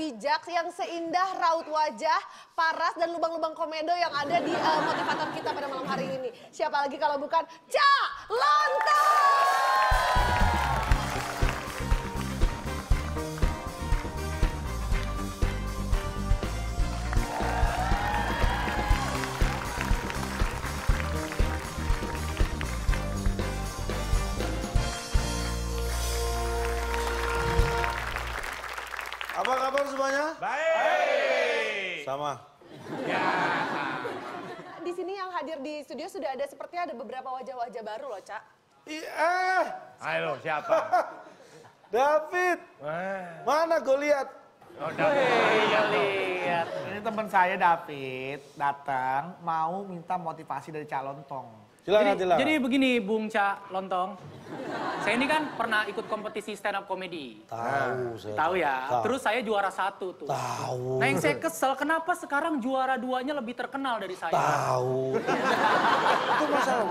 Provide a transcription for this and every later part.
bijak yang seindah raut wajah, paras dan lubang-lubang komedo yang ada di uh, motivator kita pada malam hari ini. Siapa lagi kalau bukan Cak Lontong! Apa kabar semuanya? Baik. Sama. Ya. Di sini yang hadir di studio sudah ada sepertinya ada beberapa wajah-wajah baru loh, Cak. Eh, Halo, siapa? David. Wah. Mana gue lihat? Oh, David. Iya lihat. Ini teman saya David datang mau minta motivasi dari calon tong. Silakan, Jadi, silakan. jadi begini Bung Cak Lontong. Saya ini kan pernah ikut kompetisi stand up comedy. Tahu saya. Tahu ya? Tahu. Terus saya juara satu tuh. Tahu. Nah yang saya kesel, kenapa sekarang juara duanya lebih terkenal dari saya? Tahu. itu masalah.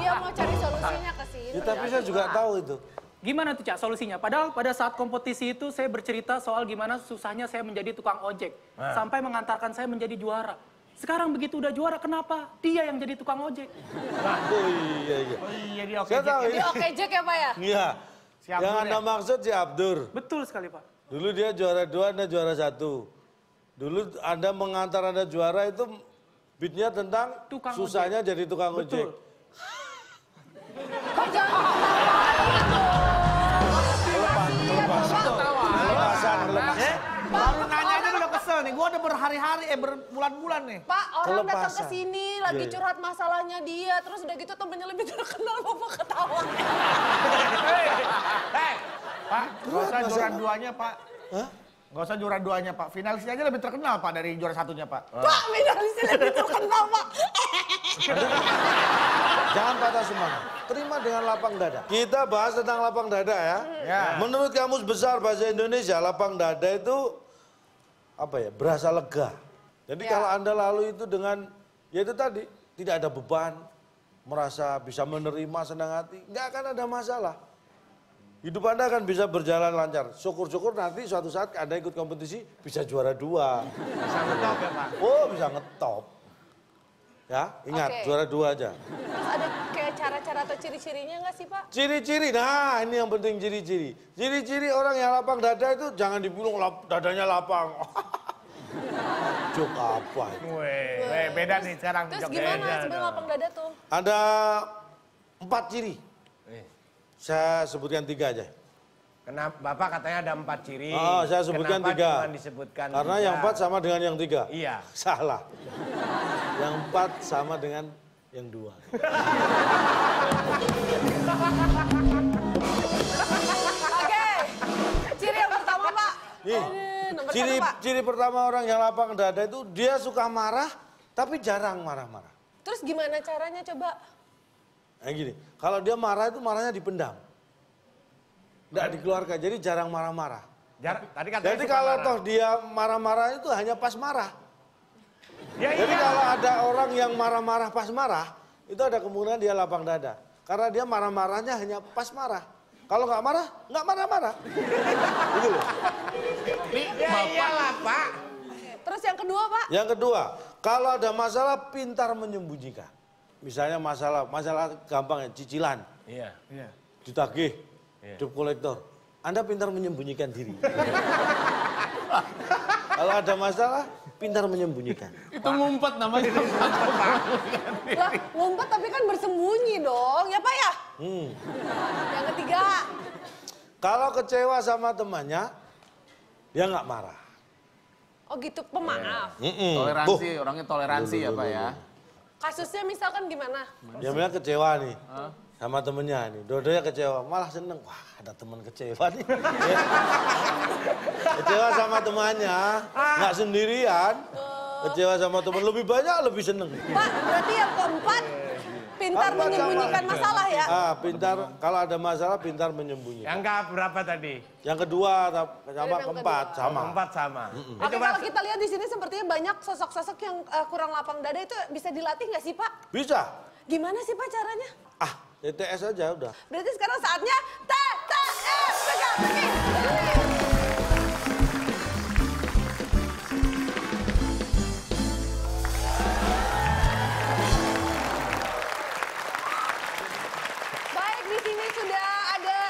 Dia mau cari solusinya ke sini. Ya, tapi saya juga tahu itu. Gimana tuh Cak solusinya? Padahal pada saat kompetisi itu saya bercerita soal gimana susahnya saya menjadi tukang ojek. Sampai mengantarkan saya menjadi juara. Sekarang begitu udah juara, kenapa? Dia yang jadi tukang ojek. Oh iya iya. Oh iya dia oke. Saya tahu Dia ya. oke Jack ya Pak ya? Iya. Si Abdur Yang ya? anda maksud si Abdur. Betul sekali Pak. Dulu dia juara dua, anda juara satu. Dulu anda mengantar anda juara itu beatnya tentang Tukang susahnya jadi tukang ojek. Betul. Kok Gua udah berhari-hari, eh berbulan-bulan nih. Pak, orang datang ke sini lagi Iya, iya. curhat masalahnya dia, terus udah gitu temennya lebih terkenal, Bapak ketawa. Eh, Pak, gak usah juara duanya, Pak. Hah? Gak usah juara duanya, Pak. Finalisnya aja lebih terkenal, Pak, dari juara satunya, Pak. Pak, finalisnya lebih terkenal, Pak. Jangan patah semangat. Terima dengan lapang dada. Kita bahas tentang lapang dada ya. Ya. Menurut Kamus Besar Bahasa Indonesia, lapang dada itu apa ya? Berasa lega. Jadi Ya. kalau Anda lalu itu dengan ya itu tadi, tidak ada beban, merasa bisa menerima senang hati, nggak akan ada masalah. Hidup Anda akan bisa berjalan lancar. Syukur-syukur nanti suatu saat Anda ikut kompetisi bisa juara dua. Bisa ngetop ya, Pak. Oh, bisa ngetop. Ya, ingat Oke. juara dua aja. Terus ada cara-cara atau ciri-cirinya nggak sih, Pak? Ciri-ciri, nah ini yang penting ciri-ciri. Ciri-ciri orang yang lapang dada itu jangan dibilang lap, dadanya lapang. Jok apa itu? Weh, weh, beda nih sekarang. Terus Jok. gimana Beda dong. lapang dada tuh? Ada empat ciri. Eh, Saya sebutkan tiga aja. Kenapa Bapak katanya ada empat ciri? Oh, saya sebutkan Kenapa tiga. cuma disebutkan Karena tiga? yang empat sama dengan yang tiga. Iya. Salah. yang empat sama dengan yang dua. Oke, ciri yang pertama, Pak. Nih, nomor ciri, satu, Pak. ciri pertama orang yang lapang dada itu dia suka marah tapi jarang marah-marah. Terus gimana caranya coba? Nah gini, kalau dia marah itu marahnya dipendam. Nggak dikeluarkan, jadi jarang marah-marah. Jar- tadi Jadi kalau marah. toh dia marah-marah itu hanya pas marah. Ya Jadi iya. kalau ada orang yang marah-marah pas marah, itu ada kemungkinan dia lapang dada. Karena dia marah-marahnya hanya pas marah. Kalau nggak marah, nggak marah-marah. Gitu loh. Ya iyalah Pak. Terus yang kedua, Pak? Yang kedua, kalau ada masalah pintar menyembunyikan. Misalnya masalah masalah gampang ya, cicilan, Iya. Iya. ditagih, Iya. debt collector. Anda pintar menyembunyikan diri. Kalau ada masalah, pintar menyembunyikan. Itu ngumpet namanya. Lah, ngumpet tapi kan bersembunyi dong, ya Pak ya? Hmm. Yang ketiga, Kalau kecewa sama temannya, dia nggak marah. oh gitu, pemaaf. Mm-mm. Toleransi, Buh, orangnya toleransi ya Pak ya. Kasusnya misalkan gimana? dia bilang kecewa nih sama temennya nih. Dodonya kecewa, malah seneng. Wah ada teman kecewa nih. Kecewa sama temannya, nggak sendirian. Kecewa sama teman lebih banyak lebih seneng. Pak, berarti yang keempat, pintar sama- menyembunyikan masalah ya? Ah, pintar kalau ada masalah pintar menyembunyikan. Yang enggak berapa tadi? Yang kedua sama yang keempat kedua. sama. Empat sama. Oke, kalau kita lihat di sini sepertinya banyak sosok-sosok yang eh, kurang lapang dada itu bisa dilatih nggak sih Pak? Bisa. Gimana sih Pak caranya? Ah, TTS aja udah. Berarti sekarang saatnya TT pegang, pergi. Baik, di sini sudah ada,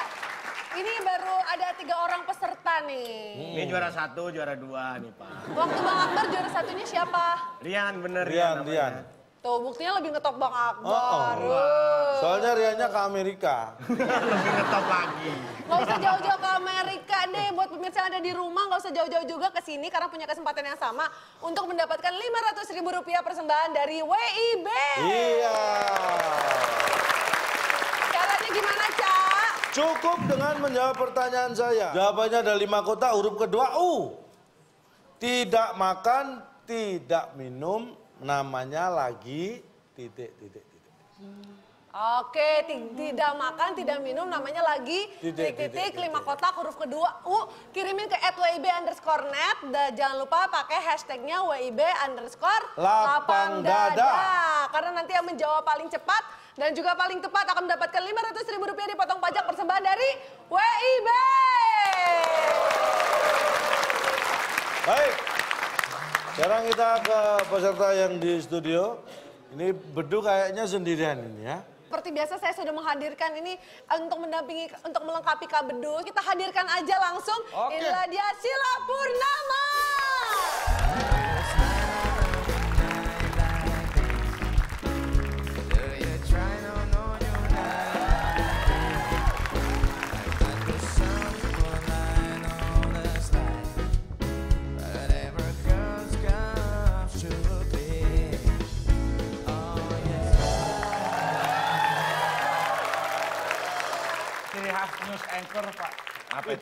ini baru ada tiga orang peserta nih. Ini juara satu, juara dua nih Pak. Waktu Bang Akbar juara satunya siapa? Rian bener Rian, namanya. Rian. Tuh, buktinya lebih ngetop Bang Oh, Akbar. oh. Uh. Soalnya Riannya ke Amerika. Lebih ngetop lagi. Gak usah jauh-jauh ke Amerika deh, buat pemirsa yang ada di rumah gak usah jauh-jauh juga ke sini karena punya kesempatan yang sama untuk mendapatkan 500 ribu rupiah persembahan dari WIB. Iya. Caranya gimana, Cak? Cukup dengan menjawab pertanyaan saya. Jawabannya ada lima kota, huruf kedua U. Tidak makan, tidak minum, namanya lagi titik, titik, titik. Oke, ti- tidak makan, tidak minum, namanya lagi Titik, titik-titik, titik, lima kotak, huruf kedua U, kirimin ke @wib underscore net, dan jangan lupa pakai hashtagnya WIB underscore Lapang dada. Karena nanti yang menjawab paling cepat dan juga paling tepat akan mendapatkan 500 ribu rupiah dipotong pajak persembahan dari WIB. Baik. Sekarang kita ke peserta yang di studio. Ini bedu kayaknya sendirian ini ya. Seperti biasa saya sudah menghadirkan ini eh, untuk mendampingi, untuk melengkapi Kabedu. Kita hadirkan aja langsung. Oke. Inilah dia Sila Purnama.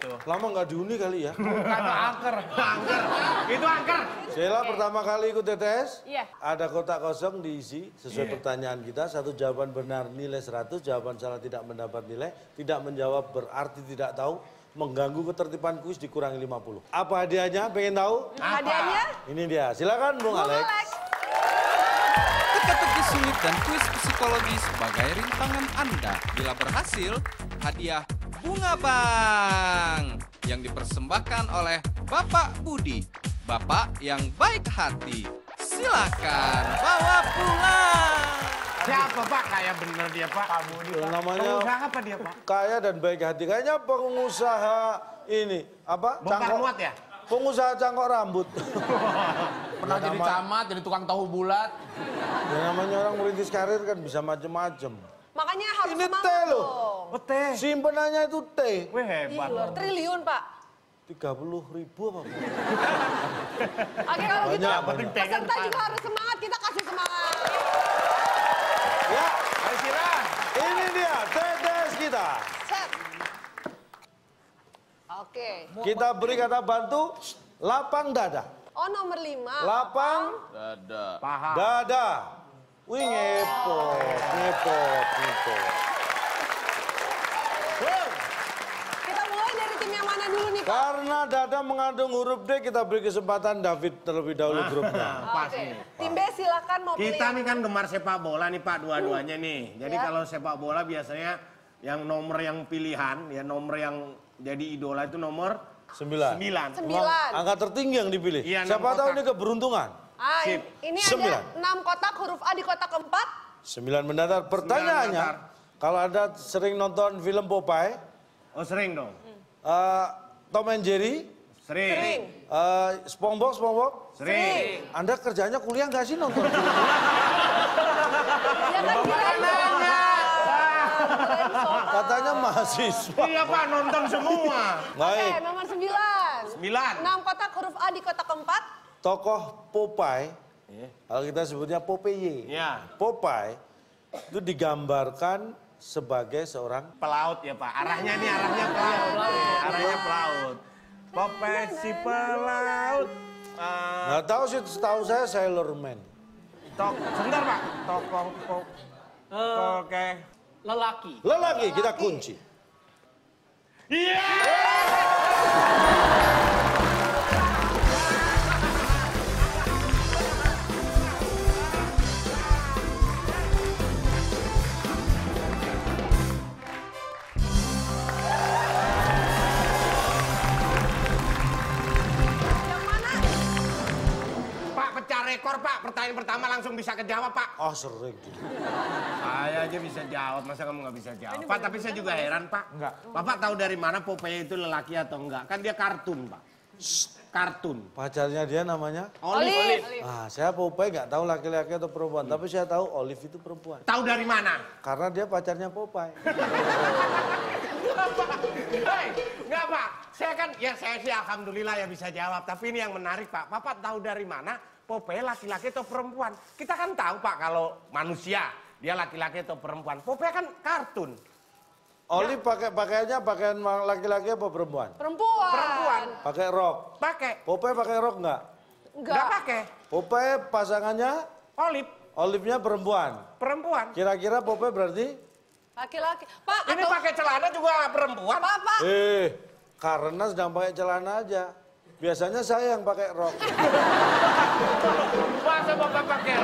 Apa itu? Lama nggak diuni kali ya. Kata anchor. Angker. Itu angker. Sheila pertama kali ikut TTS. Iya. Ada kotak kosong diisi sesuai pertanyaan kita. Satu jawaban benar nilai 100, jawaban salah tidak mendapat nilai. Tidak menjawab berarti tidak tahu. Mengganggu ketertiban kuis dikurangi 50. Apa hadiahnya? Pengen tahu? Hadiahnya Ini dia. Silakan Bung Bung Alex. Alex. Teka-teki sulit dan kuis psikologi sebagai rintangan Anda. Bila berhasil, hadiah Bunga Bang yang dipersembahkan oleh Bapak Budi. Bapak yang baik hati. Silakan bawa pulang. Siapa Pak? Kayak bener dia Pak. Pak Budi. Namanya Pengusaha apa dia Pak? kaya dan baik hati. Kayaknya pengusaha ini apa? Bongkar muat ya? Pengusaha cangkok rambut. Pernah jadi camat, jadi tukang tahu bulat. ya namanya orang merintis karir kan bisa macem-macem. Makanya harus Ini semangat teh loh. dong. Oh teh. Simpenannya itu T. Wih Ih, hebat. luar triliun, Pak. 30 ribu apa? Oke, kalau gitu Banyak, banyak. peserta juga harus semangat. Kita kasih semangat. Ya, Ayo Sila. ini dia TTS kita. Set. Oke. Kita beri kata bantu lapang dada. Oh, nomor lima. Lapang Dada. Paham. dada. Wih ngepot, ngepot, ngepot. Kita mulai dari tim yang mana dulu nih, Pak? Karena dada mengandung huruf D, kita beri kesempatan David terlebih dahulu grupnya. Pas nih. Tim B silakan mau pilih. Kita nih kan gemar sepak bola nih Pak, dua-duanya nih. Jadi Ya. kalau sepak bola biasanya yang nomor yang pilihan, ya nomor yang jadi idola itu nomor Sembilan. 9. Sembilan. Angka tertinggi yang dipilih. Iya, enam Siapa tahu kotak. ini keberuntungan. Ah, Sip. ini Sembilan. ada enam kotak huruf A di kotak keempat. Sembilan mendatar. Pertanyaannya, kalau Anda sering nonton film Popeye, Oh sering dong. eh, Tom and Jerry, Sering. Sering. eh, SpongeBob, SpongeBob, Sering. Anda kerjanya kuliah nggak sih nonton film? Ya kan. Katanya mahasiswa. Iya Pak, nonton semua. Oke, Baik, nomor sembilan. Sembilan. Enam kotak huruf A di kotak keempat. Tokoh Popeye, kalau kita sebutnya Popeye, Iya. Popeye itu digambarkan sebagai seorang Pelaut ya Pak. Arahnya nih arahnya pelaut. Arahnya pelaut. Popeye si pelaut. Eh, nggak tahu sih setahu saya Sailor Man. tok, sebentar Pak. Tokoh pop. Eh, Oke. lelaki. Lelaki kita kunci. Langsung bisa kejawab, Pak. Oh sering. Saya aja bisa jawab, masa kamu nggak bisa jawab? Pak, tapi saya juga heran, Pak. Enggak. Bapak tahu dari mana Popeye itu lelaki atau enggak? Kan dia kartun, Pak. Kartun. Pacarnya dia namanya? Olive. Ah, saya Popeye nggak tahu laki-laki atau perempuan, tapi saya tahu Olive itu perempuan. Tahu dari mana? Karena dia pacarnya Popeye. Hei, enggak Pak. Saya kan, ya saya sih alhamdulillah ya bisa jawab. Tapi ini yang menarik Pak. Bapak tahu dari mana Popeye laki-laki atau perempuan? Kita kan tahu Pak kalau manusia dia laki-laki atau perempuan. Popeye kan kartun. Olive pakai pakaiannya pakaian laki-laki apa perempuan? Perempuan. Perempuan. Pakai rok. Pakai. Popeye pakai rok nggak? Enggak Enggak. pakai. Popeye pasangannya Olive. Olive-nya perempuan. Perempuan. Kira-kira Popeye berarti? Laki-laki. Pak, Ini atau... pakai celana juga perempuan. Pak, Pak. Eh, karena sedang pakai celana aja. Biasanya saya yang pakai rok. Masa bapak pakai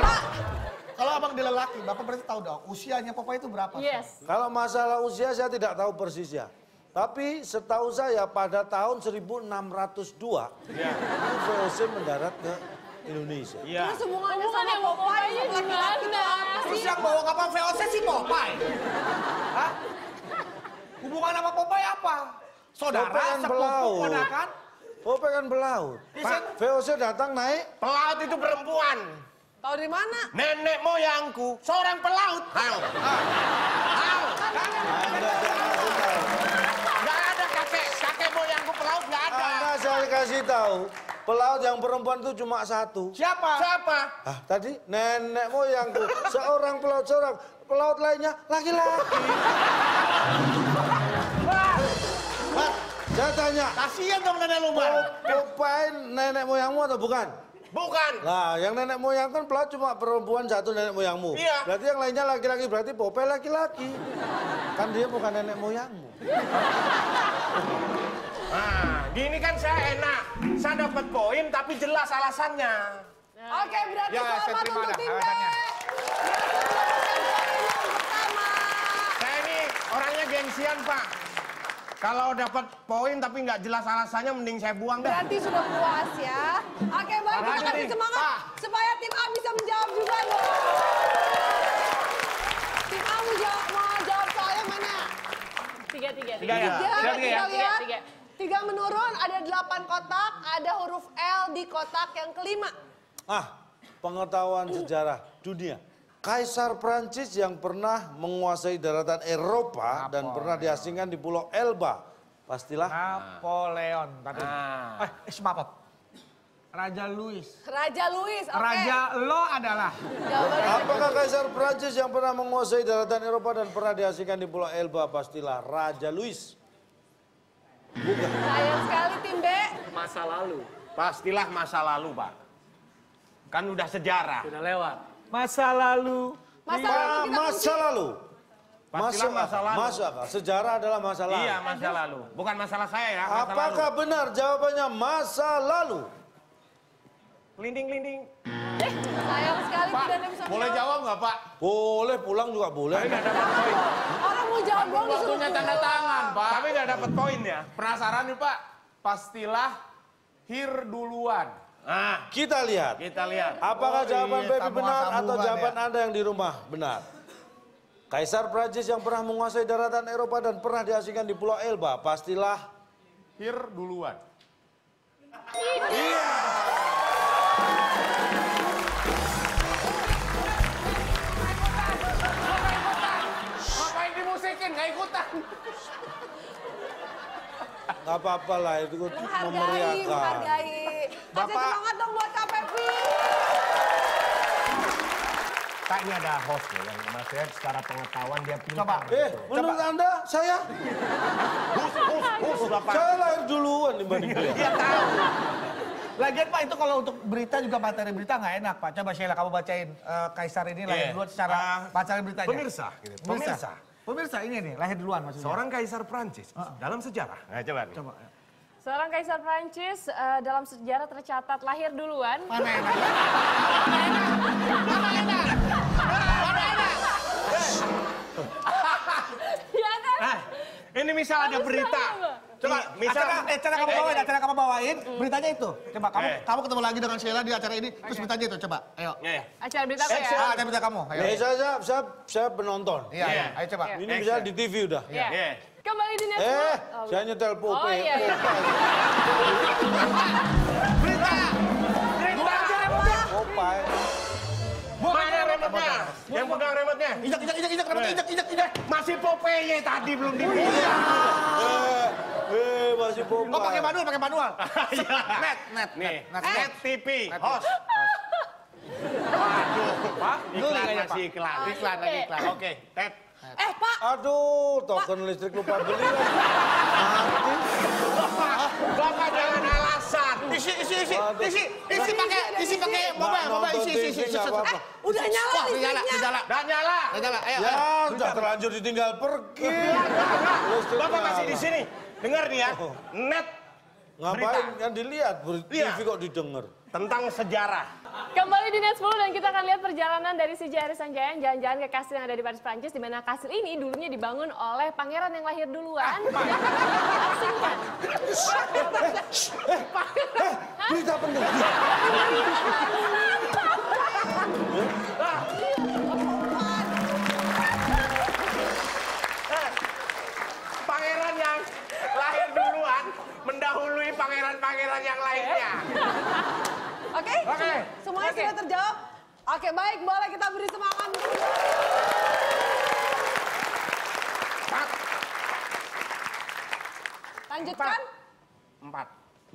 Kalau abang dia lelaki, bapak berarti tahu dong usianya papa itu berapa? Yes. Kalau masalah usia saya tidak tahu persisnya. Tapi setahu saya pada tahun 1602 itu VOC mendarat ke Indonesia. Iya. Terus hubungannya Hubungan sama yang Popeye laki-laki Terus yang bawa kapal VOC si Popeye. Hah? Hubungan sama Popeye apa? Saudara, kan sepupu, pelaut. ponakan? Popeye kan pelaut. Pak, VOC datang naik. Pelaut itu perempuan. Tahu dari mana? Nenek moyangku seorang pelaut. Ayo. Ada kakek, kakek moyangku pelaut nggak ada. Anda saya kasih tahu, pelaut yang perempuan itu cuma satu. Siapa? Siapa? Ah, tadi nenek moyangku, seorang pelaut seorang pelaut lainnya laki-laki. Saya tanya, Kasihan dong nenek lumbar. Popeye nenek moyangmu atau bukan? Bukan. Nah, yang nenek moyang kan pelaut cuma perempuan satu nenek moyangmu. Iya. Berarti yang lainnya laki-laki, berarti Popeye laki-laki. Kan dia bukan nenek moyangmu. Nah, gini kan saya enak. Saya dapat poin tapi jelas alasannya. Oke, berarti Ya, saya selamat terima untuk tim B. Saya ini orangnya gengsian, Pak. Kalau dapat poin tapi nggak jelas alasannya mending saya buang dah. Berarti sudah puas ya. Oke, baik kita kasih nih. semangat Pak. supaya tim A bisa menjawab juga dong. Tim A mau jawab, mau jawab soalnya mana? Tiga, tiga, Tiga ya? Tiga, Tiga, tiga ya? kita lihat. Tiga, tiga. Tiga menurun, ada delapan kotak, ada huruf L di kotak yang kelima. Ah, pengetahuan sejarah dunia. Kaisar Prancis yang pernah menguasai daratan Eropa dan pernah diasingkan di Pulau Elba. Pastilah Napoleon tadi. Nah. Eh, eh, maaf. Maaf. Raja Louis. Raja Louis, oke. Raja lo adalah Apakah Kaisar Prancis yang pernah menguasai daratan Eropa dan pernah diasingkan di Pulau Elba? Pastilah Raja Louis. sayang sekali tim B. Masa lalu Pastilah masa lalu, Pak. Kan udah sejarah. sudah lewat. Masa lalu. Masa Ma- lalu kita masa lalu. Masa akal, lalu. Masuk akal. Sejarah adalah masa lalu. Iya, masa lalu. Bukan masalah saya ya, masa Apakah lalu. benar jawabannya masa lalu? Linding-linding. sayang sekali tidak ada yang bisa Boleh jawab nggak Pak? Boleh pulang juga boleh. Tapi nggak dapat poin. Orang mau jawab doang disuruh Waktunya tanda tangan Pak. Tapi nggak dapat poin ya. Penasaran nih Pak? Pastilah hir duluan. Nah, Kita lihat. kita lihat. Apakah Oh jawaban iya, Baby benar atau sambungan jawaban ya. Anda yang di rumah benar? Kaisar Prancis yang pernah menguasai daratan Eropa dan pernah diasingkan di Pulau Elba, pastilah Hir duluan. Ngapain dimusikin? Nggak ikutan. nggak apa-apa lah itu Menghargai, memeriahkan. menghargai. Kasih Bapak- semangat dong buat Kak Pepi. Pak ini ada host nih yang maksudnya secara pengetahuan dia pintar. Coba. Eh, menurut Anda saya Hus, hus, hus, Bapak. saya lahir duluan dibanding dia. Dia tahu. Lagian Pak itu kalau untuk berita juga materi berita nggak enak Pak. Coba Sheila kamu bacain eh, Kaisar ini lahir Iya. duluan secara materi beritanya. pemirsa, gitu. Pemirsa. Pemirsa. Pemirsa ini nih lahir duluan maksudnya. Seorang kaisar Prancis dalam sejarah. Nah, coba. nih. Coba. Seorang kaisar Prancis eh, dalam sejarah tercatat lahir duluan. Mana enak? Ya kan? Eh, ini misal ada berita. Coba, misal acara, eh, acara kamu bawain, acara kamu bawain, beritanya itu. Coba, kamu Eh. kamu ketemu lagi dengan Sheila di acara ini, terus beritanya itu, coba. Ayo. Eh, Acara berita apa ya? Ah, ada berita kamu, ayo. Eh, saya, saya, saya, saya penonton. Iya, iya, ayo coba. Iya. Ini bisa di TV udah. Iya. Iya. Kembali di Net Eh, World. saya nyetel Pope. Oh, iya, iya. Popeye. Mana remote-nya? Yang pegang remote-nya. Injak, injak, injak, injak, injak, injak, injak, injak. Masih Popeye tadi belum dibuka. Eh, eh, masih Popeye. Oh, pakai manual, pakai manual. Net, net, nih. net, Net TV. Net. Host. Waduh, Pak. Iklan kayaknya, masih iklan. Iklan, lagi iklan. Oke, Ted. Eh Pak, Aduh, token listrik lupa beli. Mati. Bapak jangan alasan. Isi, isi, isi, Waduh. isi, isi pakai, isi pakai mobile, mobile, isi, isi, isi, apa-apa. udah nyala Wah, udah nyala, listriknya. udah nyala. Dan nyala. Udah nyala, ayo, Ya, ayo. sudah terlanjur ditinggal pergi. Listrik Bapak masih di sini. Dengar nih ya. Oh. Net Ngapain Berita. kan dilihat, Iya. TV kok didengar. tentang sejarah. Kembali di Net 10 dan kita akan lihat perjalanan dari si Jari Sanjaya jalan-jalan ke kastil yang ada di Paris, Prancis. Di mana kastil ini dulunya dibangun oleh pangeran yang lahir duluan. Asingkan. Berita penting.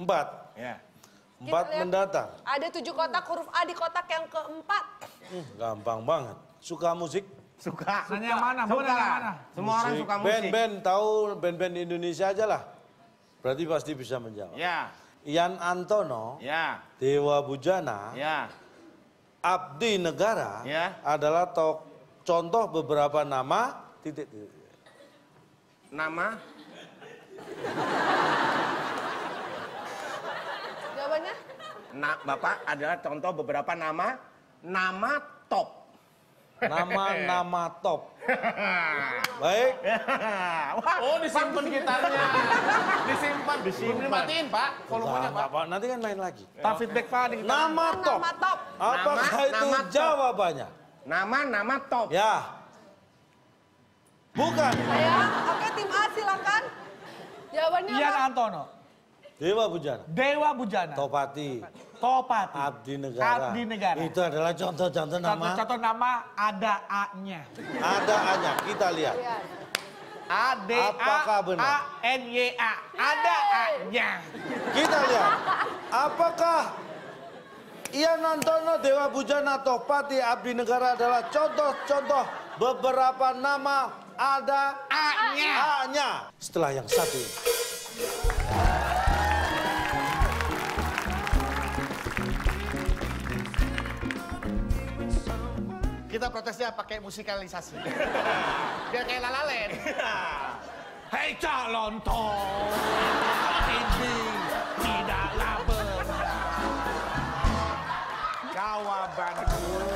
Empat. Ya. Empat lihat. mendatang. Ada tujuh kotak, huruf A di kotak yang keempat. Hmm, gampang banget. Suka musik? Suka. Nanya yang mana? Suka. yang mana? Semua orang suka musik. Band-band tahu band-band Indonesia aja lah. Berarti pasti bisa menjawab. Ya. Ian Antono, Ya. Dewa Bujana, Ya. Abdi Negara Ya. adalah tok, contoh beberapa nama titik titik. Nama Jawabannya? Nah, Bapak adalah contoh beberapa nama nama top. Nama-nama top. Baik. Wah, Oh, disimpan gitarnya. Disimpan. Belum dimatiin, Pak. Volumenya, Pak. Pak, nanti kan main lagi. Tak feedback Pak. Nama top. Nama top. Apakah Nama- itu nama jawabannya? nama nama top. Ya. Bukan. Saya. Oke, tim A silakan. Jawabannya Ian apa? Antono, Dewa Bujana. Dewa Bujana, Topati. Topati. Abdi Negara. Abdi Negara. Itu adalah contoh-contoh nama. Contoh-contoh nama ada A-nya. Ada A-nya. Kita lihat. A D A Apakah benar? A N Y A. Ada A-nya. Kita lihat. Apakah Ian Antono, Dewa Bujana, Topati, Abdi Negara adalah contoh-contoh beberapa nama ada A-nya. A-nya. Setelah yang satu Kita protesnya pakai musikalisasi. Biar kayak lalalen. Hei calon tol, ini tidaklah benar. Jawabanku